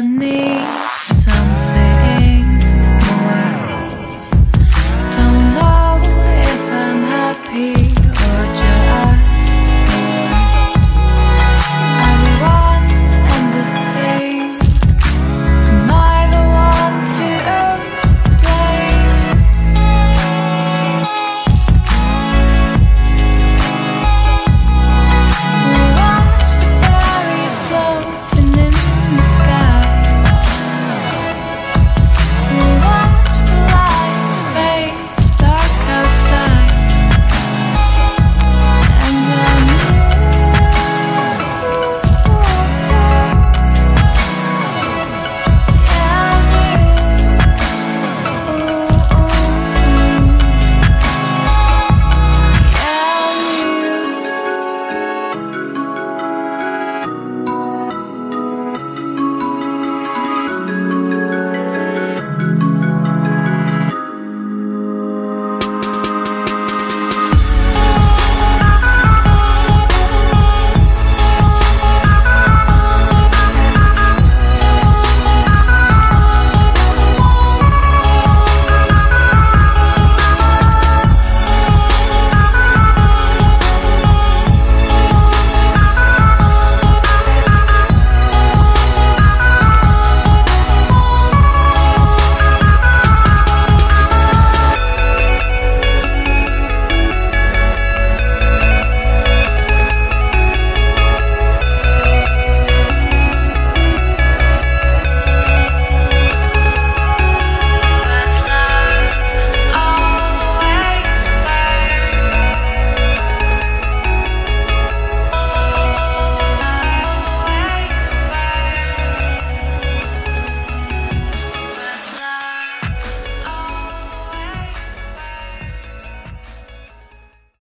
你。